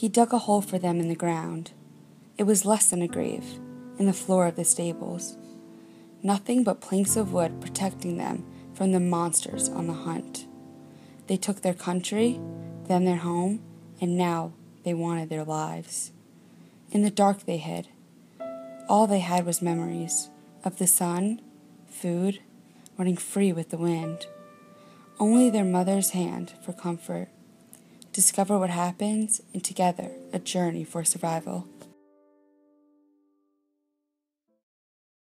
He dug a hole for them in the ground. It was less than a grave, in the floor of the stables. Nothing but planks of wood protecting them from the monsters on the hunt. They took their country, then their home, and now they wanted their lives. In the dark they hid. All they had was memories of the sun, food, running free with the wind. Only their mother's hand for comfort. Discover what happens, and together a journey for survival.